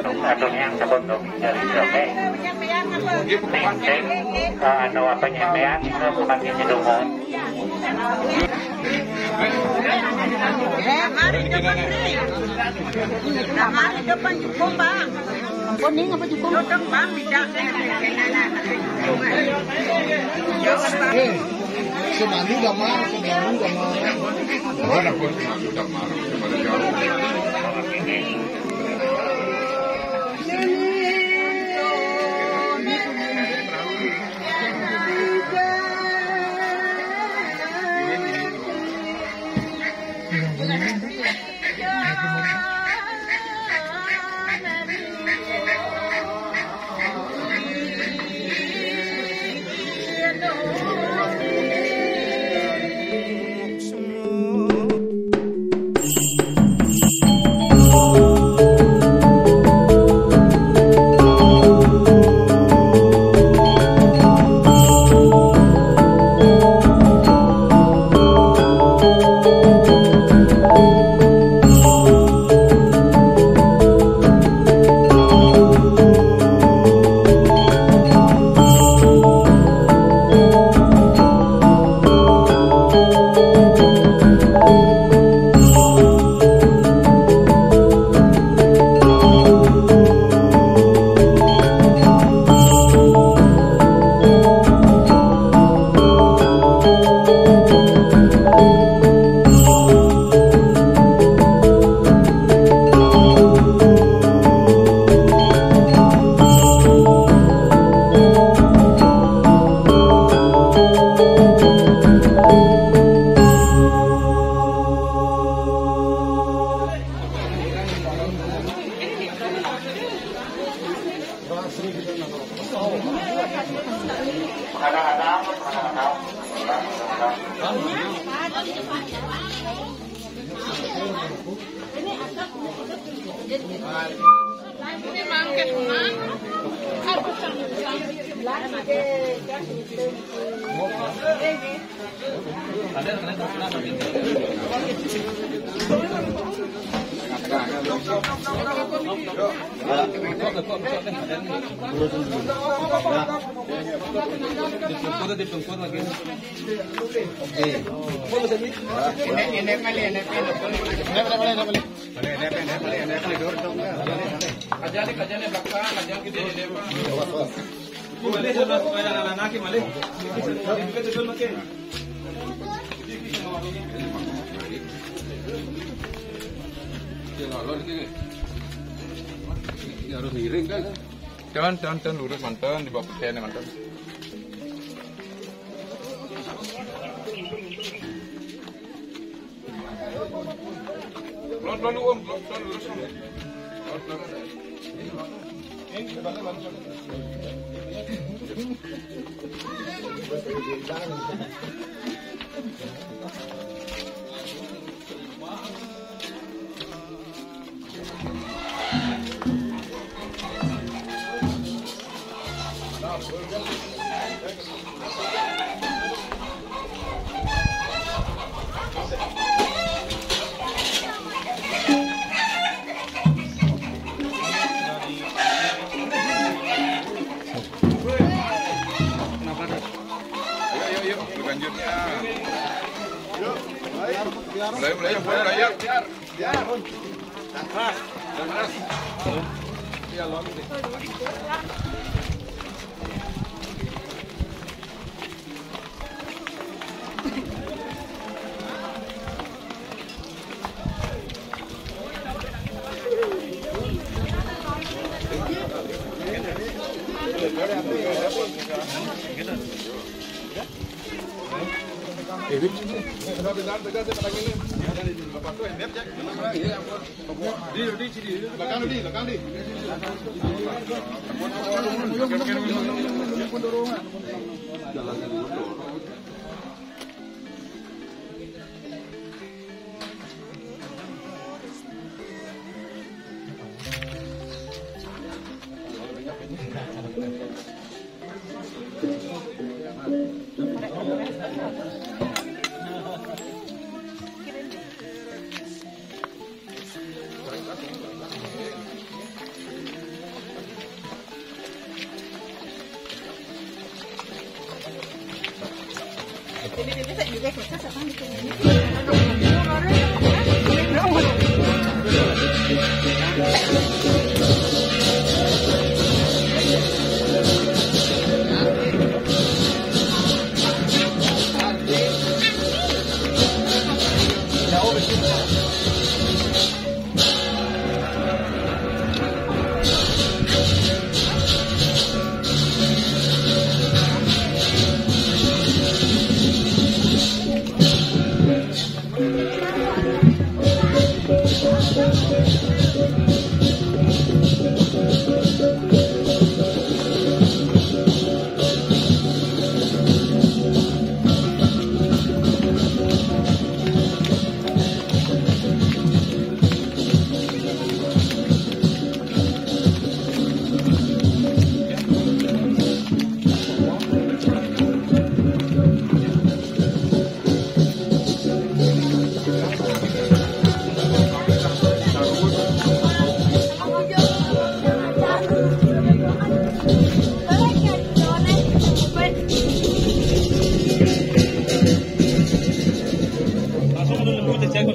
tergantung satu yang sebut dari ke Nenteng apa nyempean itu semakin jedungun Mari depan ni. Mari depan cukup bang. Kuning apa bang. Semanu semanu. Mana pun semanu damar kepada jauh. আপনাদের ওম চল ওর সামনে এই claro. Por Ya. Gracias. Jalan Jadi, dia tak juga kerja sama dengan ini.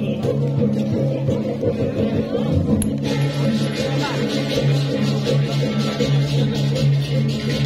Thank you.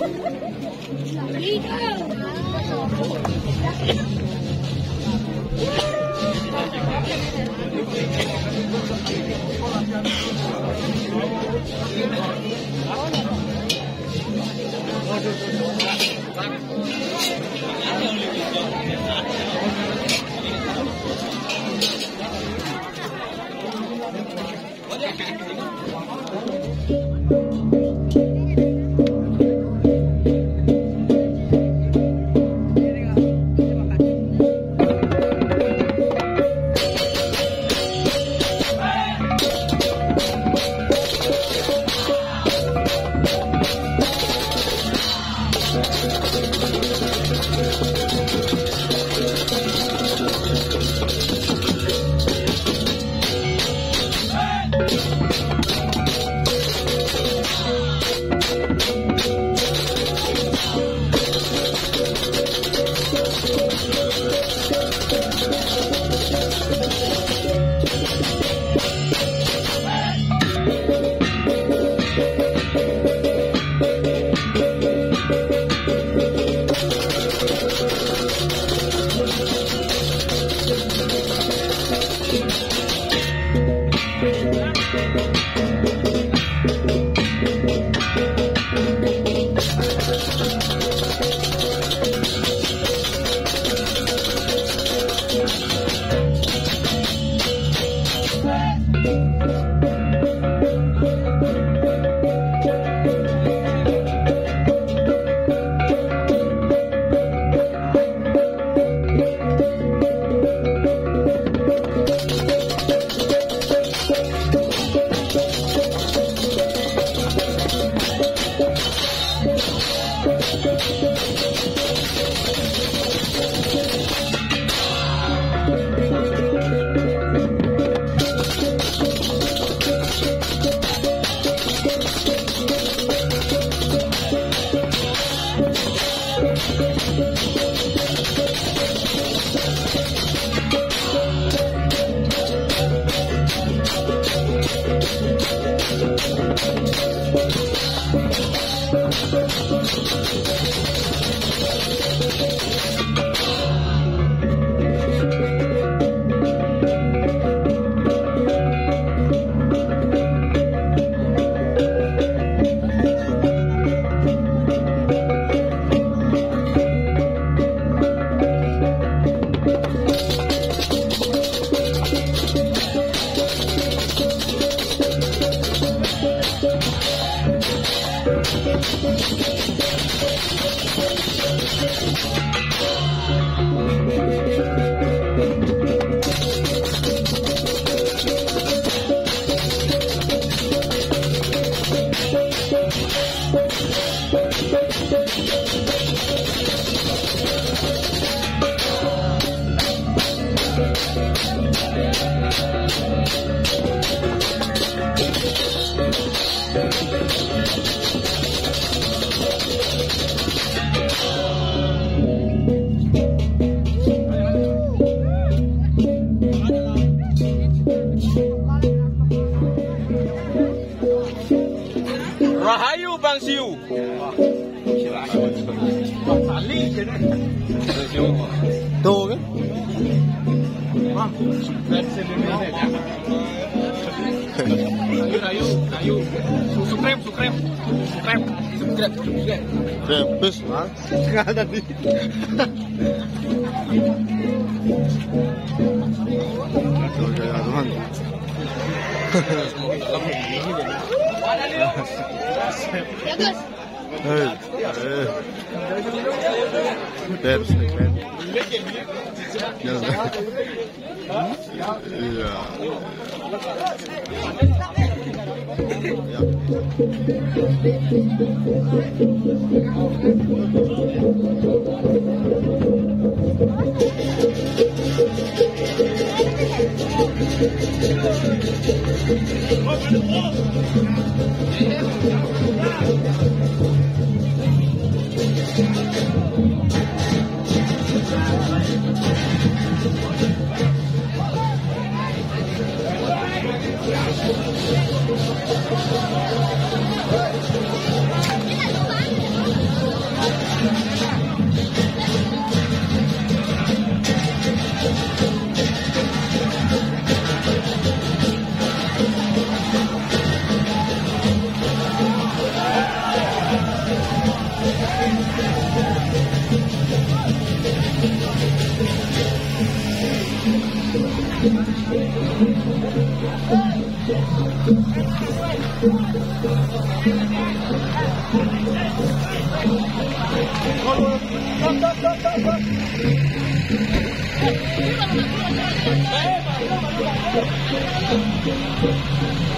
Ha, ha, ha. Música Ha? Tengah tadi. Aduh, saya Tuhan. Bagus. Hey, hey. That's the man. Yes. Yeah. Yeah. Open it up!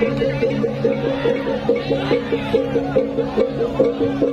Thank you.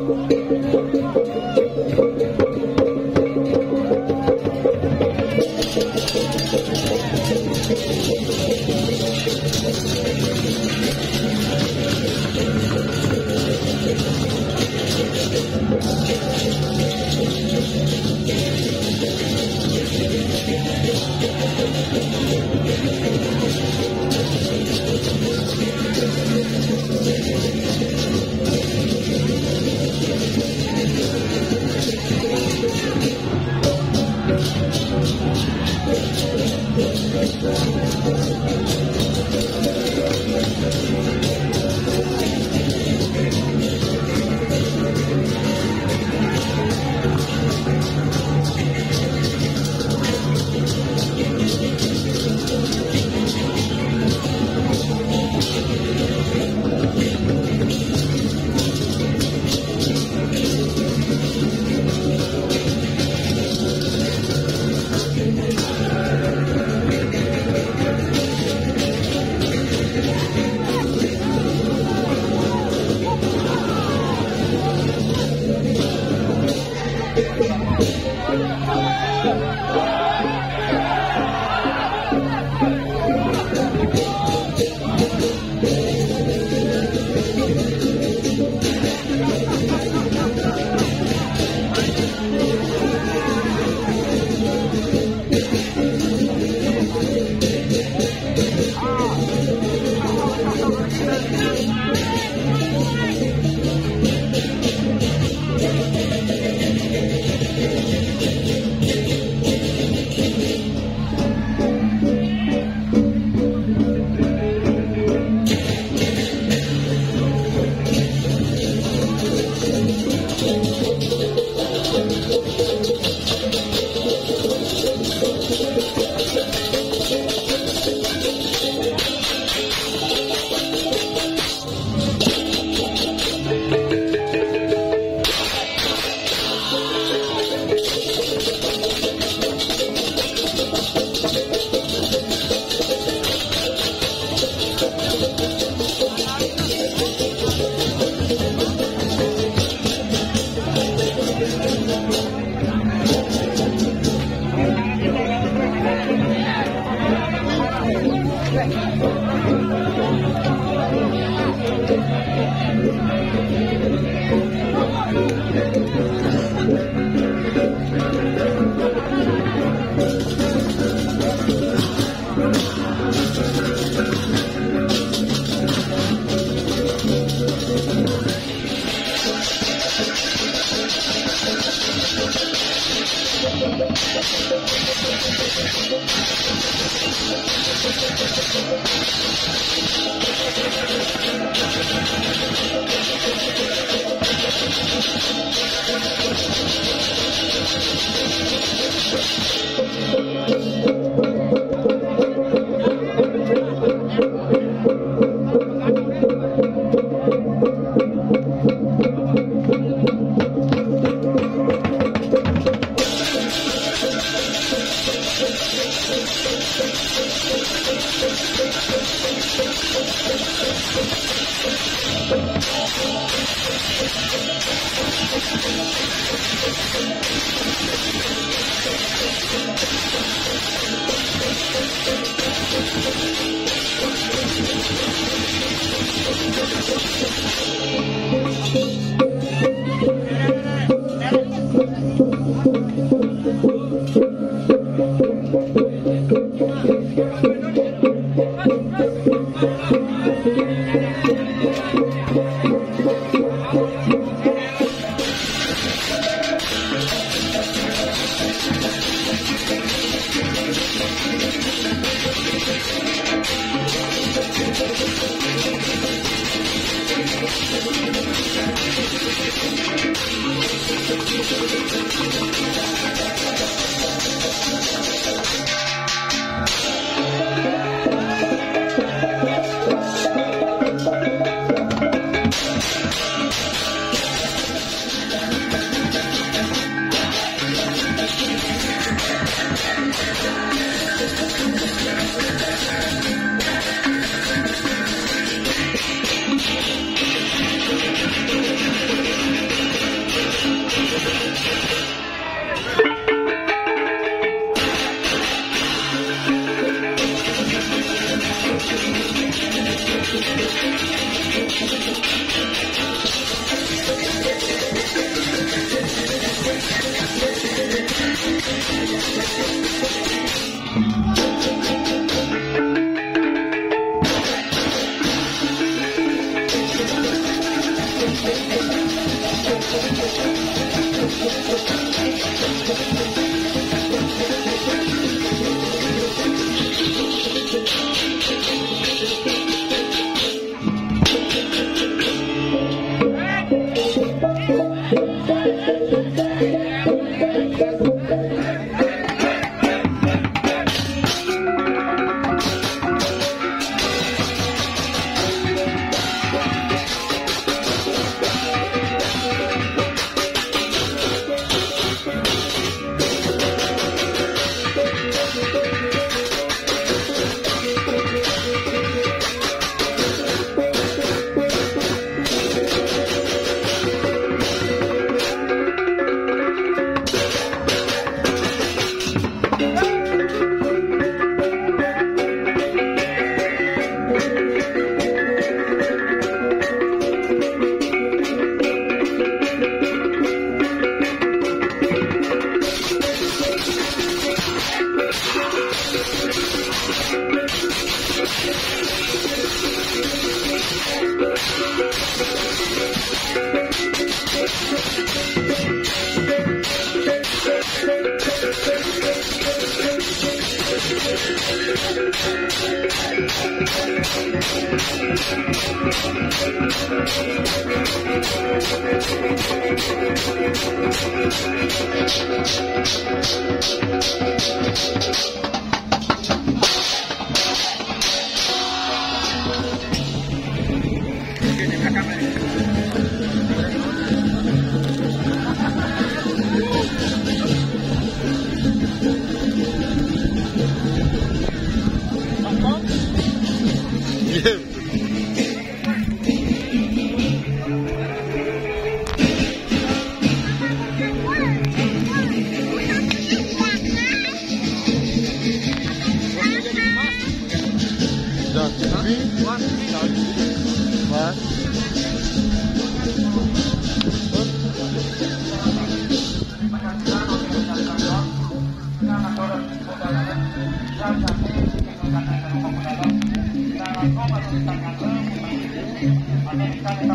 Thank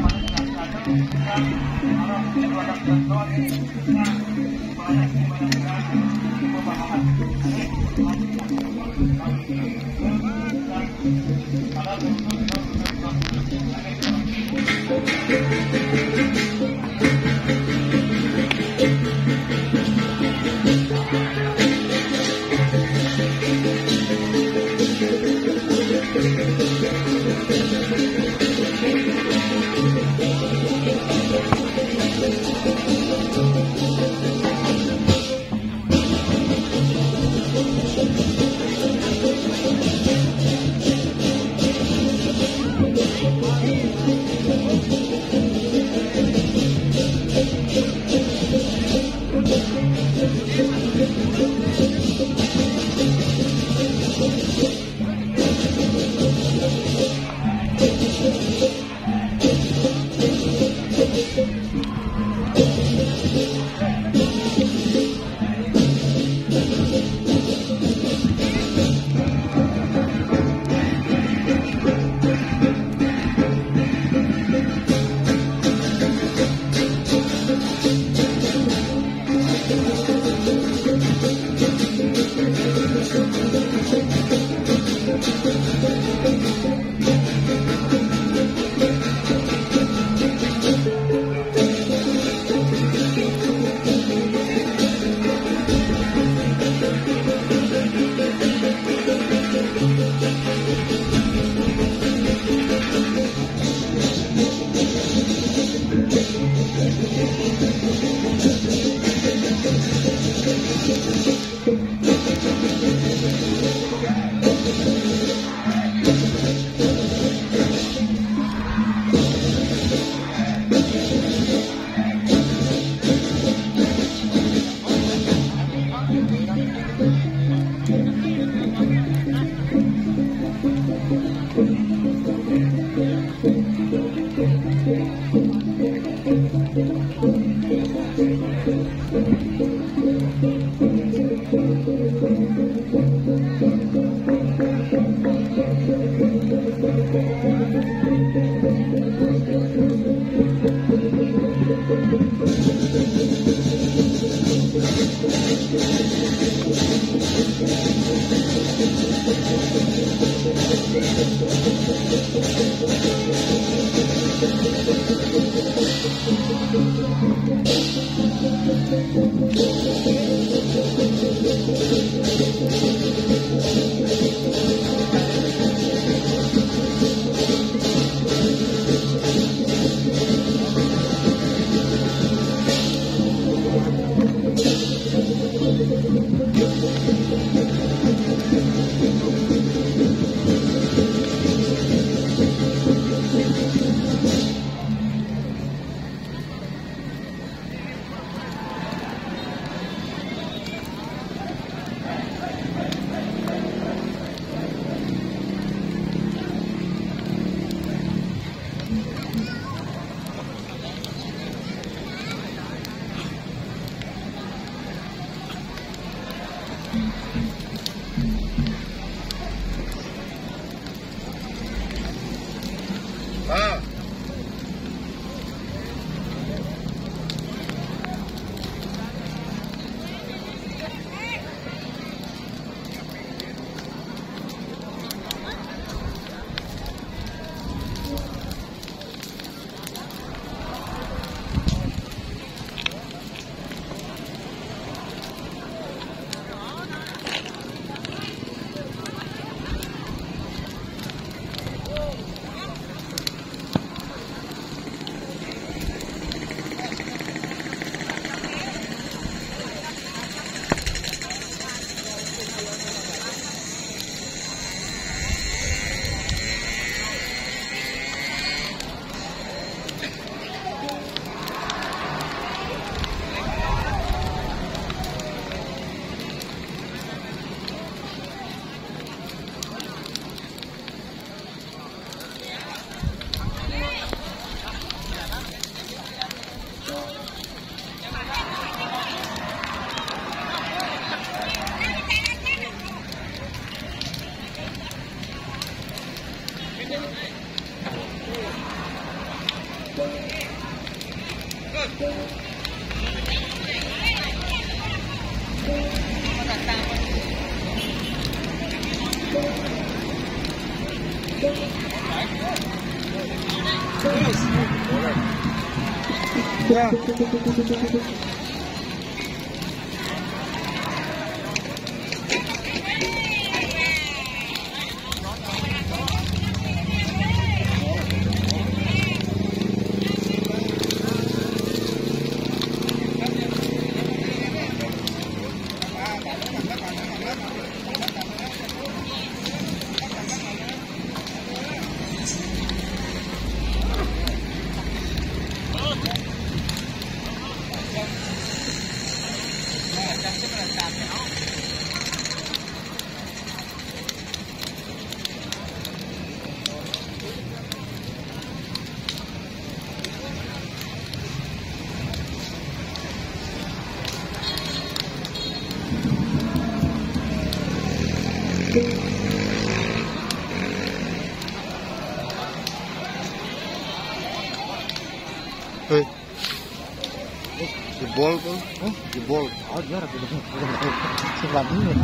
이렇게우렁 이.